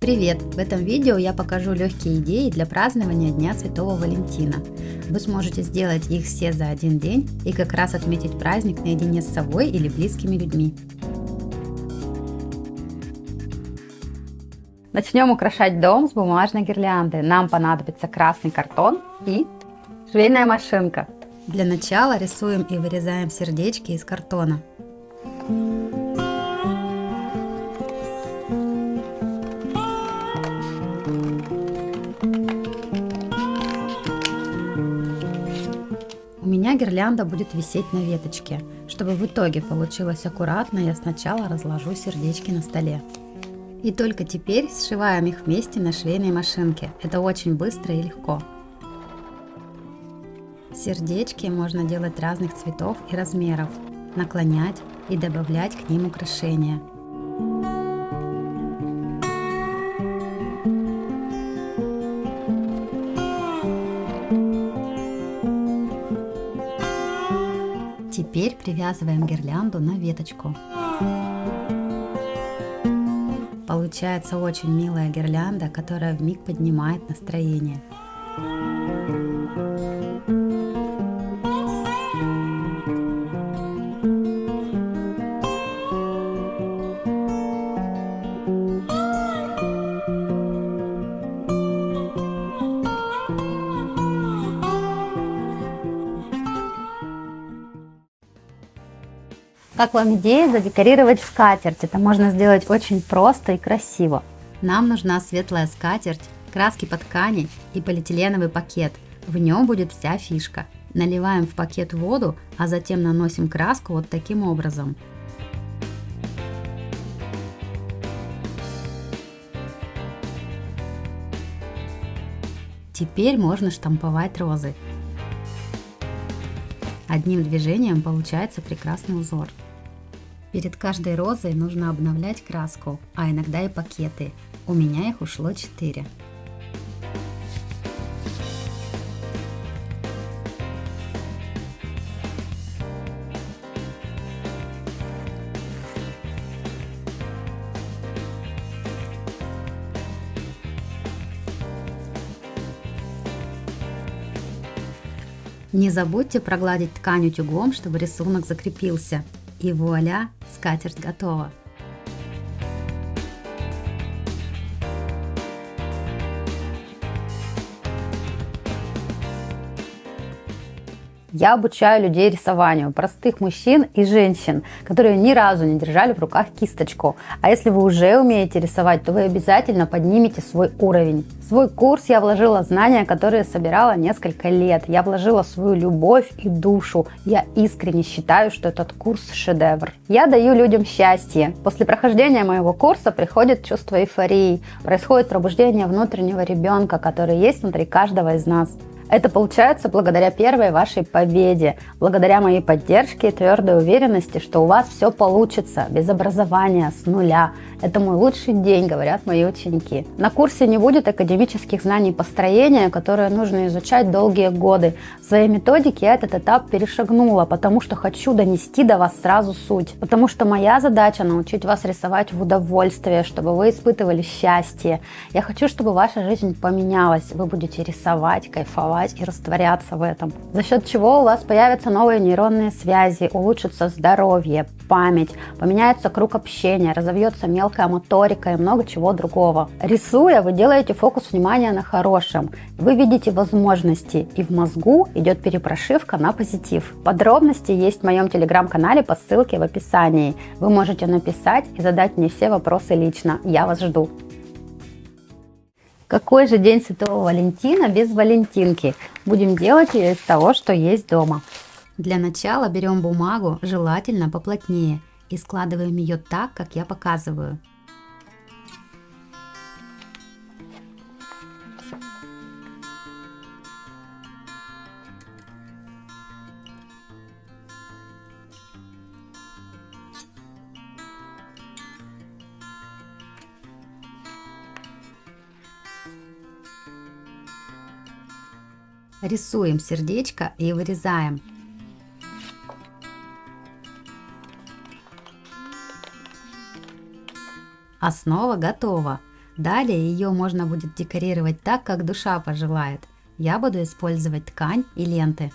Привет! В этом видео я покажу легкие идеи для празднования Дня Святого Валентина. Вы сможете сделать их все за один день и как раз отметить праздник наедине с собой или близкими людьми. Начнем украшать дом с бумажной гирлянды. Нам понадобится красный картон и швейная машинка. Для начала рисуем и вырезаем сердечки из картона. У меня гирлянда будет висеть на веточке. Чтобы в итоге получилось аккуратно, я сначала разложу сердечки на столе. И только теперь сшиваем их вместе на швейной машинке. Это очень быстро и легко. Сердечки можно делать разных цветов и размеров, наклонять и добавлять к ним украшения. Теперь привязываем гирлянду на веточку. Получается очень милая гирлянда, которая в миг поднимает настроение. Как вам идея задекорировать скатерть? Это можно сделать очень просто и красиво. Нам нужна светлая скатерть, краски по ткани и полиэтиленовый пакет. В нем будет вся фишка. Наливаем в пакет воду, а затем наносим краску вот таким образом. Теперь можно штамповать розы. Одним движением получается прекрасный узор. Перед каждой розой нужно обновлять краску, а иногда и пакеты. У меня их ушло 4. Не забудьте прогладить ткань утюгом, чтобы рисунок закрепился. И вуаля, скатерть готова. Я обучаю людей рисованию, простых мужчин и женщин, которые ни разу не держали в руках кисточку. А если вы уже умеете рисовать, то вы обязательно поднимете свой уровень. В свой курс я вложила знания, которые собирала несколько лет. Я вложила свою любовь и душу. Я искренне считаю, что этот курс шедевр. Я даю людям счастье. После прохождения моего курса приходит чувство эйфории. Происходит пробуждение внутреннего ребенка, который есть внутри каждого из нас. Это получается благодаря первой вашей победе, благодаря моей поддержке и твердой уверенности, что у вас все получится без образования, с нуля. Это мой лучший день, говорят мои ученики. На курсе не будет академических знаний построения, которые нужно изучать долгие годы. В своей методике я этот этап перешагнула, потому что хочу донести до вас сразу суть. Потому что моя задача научить вас рисовать в удовольствие, чтобы вы испытывали счастье. Я хочу, чтобы ваша жизнь поменялась. Вы будете рисовать, кайфовать кайфовать и растворяться в этом. За счет чего у вас появятся новые нейронные связи, улучшится здоровье, память, поменяется круг общения, разовьется мелкая моторика и много чего другого. Рисуя, вы делаете фокус внимания на хорошем, вы видите возможности, и в мозгу идет перепрошивка на позитив. Подробности есть в моем телеграм-канале по ссылке в описании. Вы можете написать и задать мне все вопросы лично. Я вас жду. Какой же день Святого Валентина без Валентинки? Будем делать ее из того, что есть дома. Для начала берем бумагу, желательно поплотнее, и складываем ее так, как я показываю. Рисуем сердечко и вырезаем. Основа готова. Далее ее можно будет декорировать так, как душа пожелает. Я буду использовать ткань и ленты.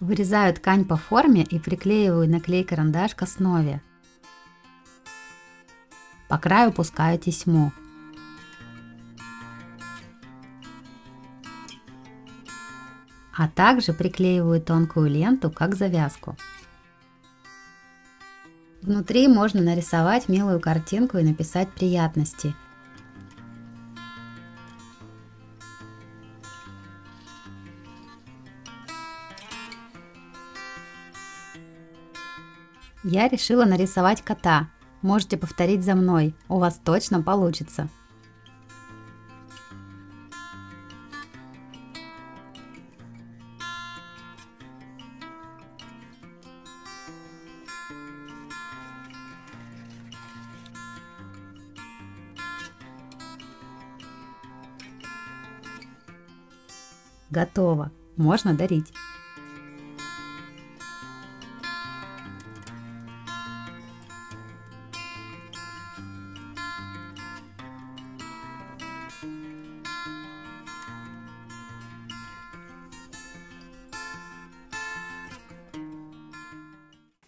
Вырезаю ткань по форме и приклеиваю наклей-карандаш к основе. По краю пускаю тесьму. А также приклеиваю тонкую ленту, как завязку. Внутри можно нарисовать милую картинку и написать приятности – Я решила нарисовать кота. Можете повторить за мной, у вас точно получится. Готово. Можно дарить.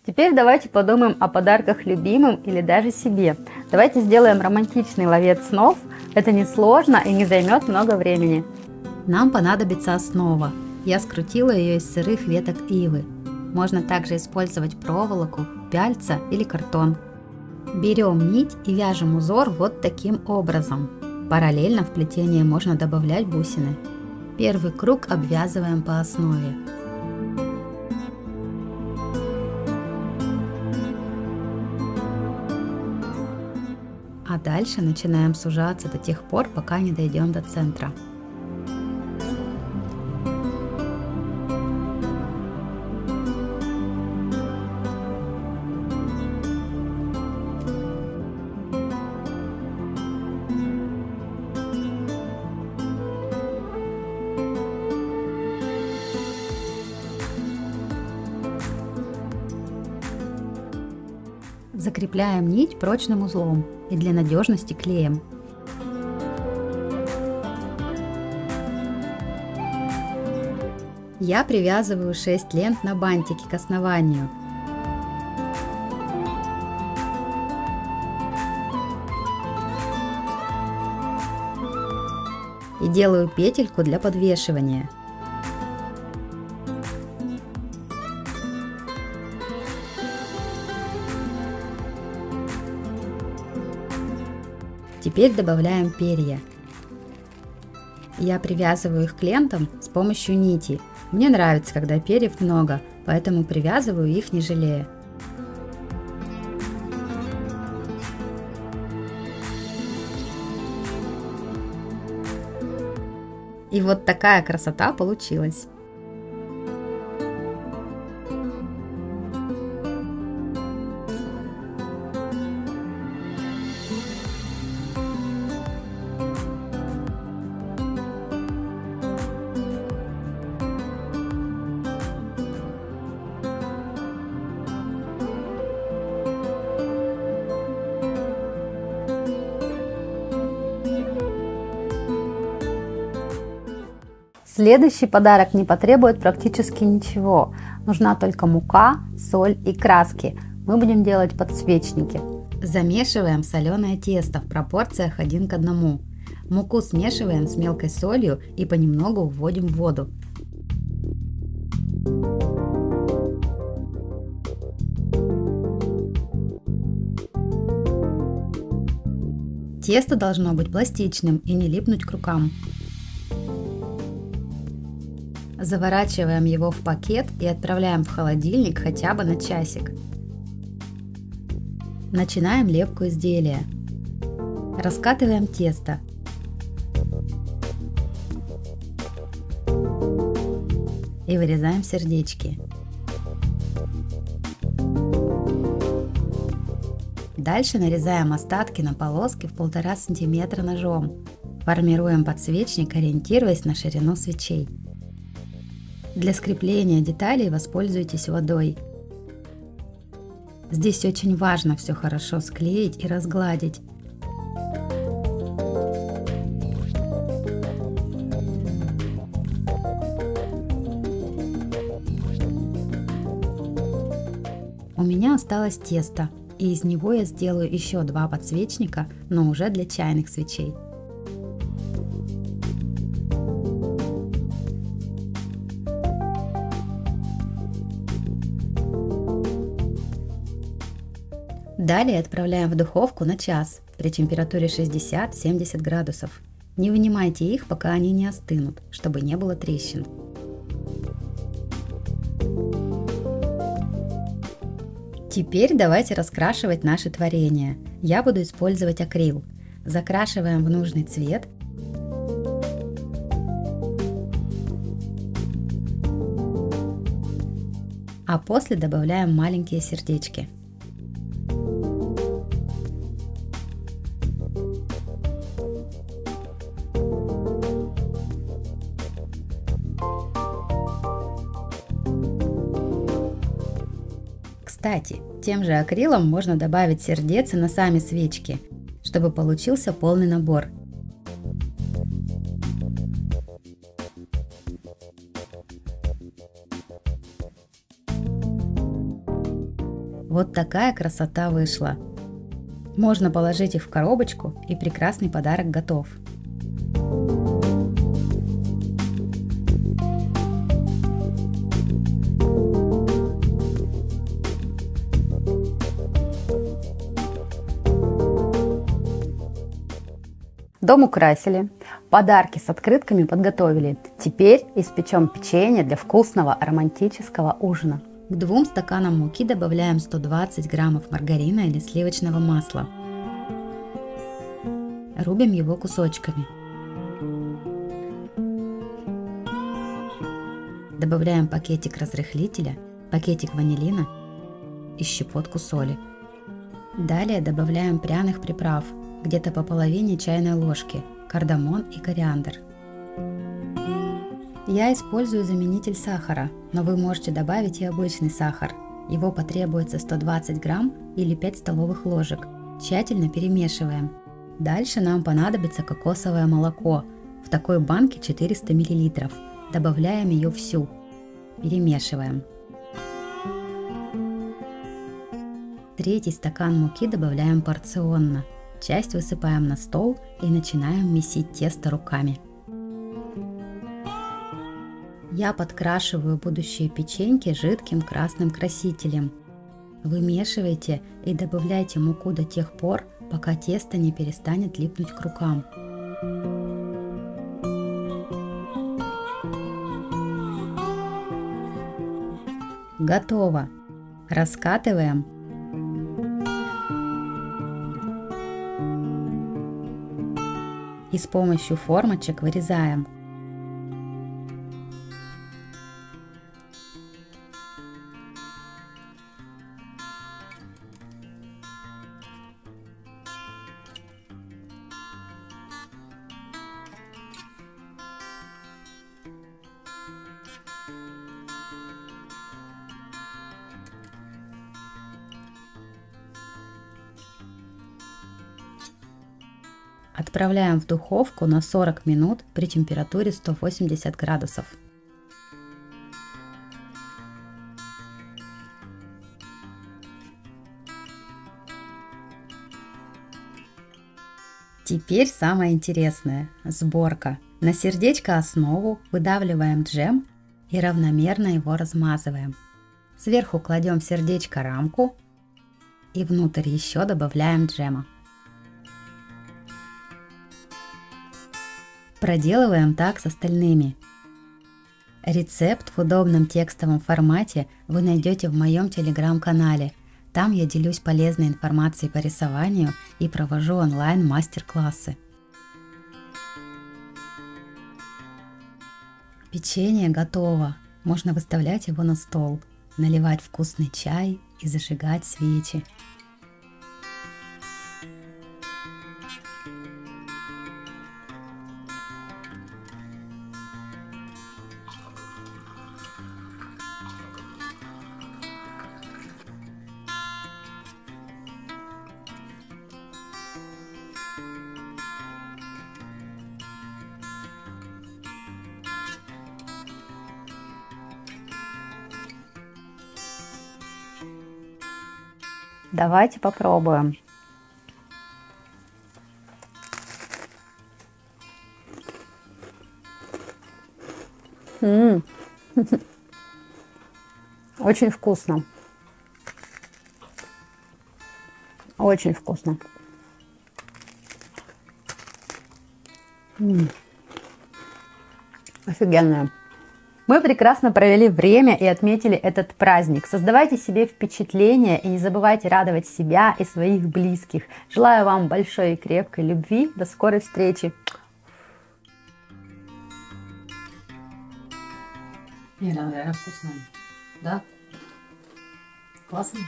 Теперь давайте подумаем о подарках любимым или даже себе. Давайте сделаем романтичный ловец снов. Это несложно и не займет много времени. Нам понадобится основа. Я скрутила ее из сырых веток ивы. Можно также использовать проволоку, пяльца или картон. Берем нить и вяжем узор вот таким образом. Параллельно в плетение можно добавлять бусины. Первый круг обвязываем по основе. А дальше начинаем сужаться до тех пор, пока не дойдем до центра. Закрепляем нить прочным узлом и для надежности клеем. Я привязываю 6 лент на бантике к основанию. И делаю петельку для подвешивания. Теперь добавляем перья. Я привязываю их к лентам с помощью нити. Мне нравится, когда перьев много, поэтому привязываю их не жалея. И вот такая красота получилась. Следующий подарок не потребует практически ничего. Нужна только мука, соль и краски. Мы будем делать подсвечники. Замешиваем соленое тесто в пропорциях 1 к 1. Муку смешиваем с мелкой солью и понемногу вводим в воду. Тесто должно быть пластичным и не липнуть к рукам. Заворачиваем его в пакет и отправляем в холодильник хотя бы на часик. Начинаем лепку изделия. Раскатываем тесто. И вырезаем сердечки. Дальше нарезаем остатки на полоски в полтора сантиметра ножом. Формируем подсвечник, ориентируясь на ширину свечей. Для скрепления деталей воспользуйтесь водой. Здесь очень важно все хорошо склеить и разгладить. У меня осталось тесто, и из него я сделаю еще два подсвечника, но уже для чайных свечей. Далее отправляем в духовку на час при температуре 60-70 градусов. Не вынимайте их, пока они не остынут, чтобы не было трещин. Теперь давайте раскрашивать наше творение. Я буду использовать акрил. Закрашиваем в нужный цвет. А после добавляем маленькие сердечки. Кстати, тем же акрилом можно добавить сердец на сами свечки, чтобы получился полный набор. Вот такая красота вышла. Можно положить их в коробочку и прекрасный подарок готов. Дом украсили, подарки с открытками подготовили. Теперь испечем печенье для вкусного романтического ужина. К двум стаканам муки добавляем 120 граммов маргарина или сливочного масла. Рубим его кусочками. Добавляем пакетик разрыхлителя, пакетик ванилина и щепотку соли. Далее добавляем пряных приправ – где-то по половине чайной ложки, кардамон и кориандр. Я использую заменитель сахара, но вы можете добавить и обычный сахар. Его потребуется 120 грамм или 5 столовых ложек. Тщательно перемешиваем. Дальше нам понадобится кокосовое молоко. В такой банке 400 мл. Добавляем ее всю. Перемешиваем. Третий стакан муки добавляем порционно – Часть высыпаем на стол и начинаем месить тесто руками. Я подкрашиваю будущие печеньки жидким красным красителем. Вымешивайте и добавляйте муку до тех пор, пока тесто не перестанет липнуть к рукам. Готово. Раскатываем с помощью формочек вырезаем. Отправляем в духовку на 40 минут при температуре 180 градусов. Теперь самое интересное – сборка. На сердечко основу выдавливаем джем и равномерно его размазываем. Сверху кладем сердечко рамку и внутрь еще добавляем джема. Проделываем так с остальными. Рецепт в удобном текстовом формате вы найдете в моем телеграм-канале. Там я делюсь полезной информацией по рисованию и провожу онлайн мастер-классы. Печенье готово. Можно выставлять его на стол, наливать вкусный чай и зажигать свечи. Давайте попробуем. М -м -м. Очень вкусно. Очень вкусно. Офигенная. Мы прекрасно провели время и отметили этот праздник. Создавайте себе впечатление и не забывайте радовать себя и своих близких. Желаю вам большой и крепкой любви. До скорой встречи. Не, реально вкусно. Да? Классно.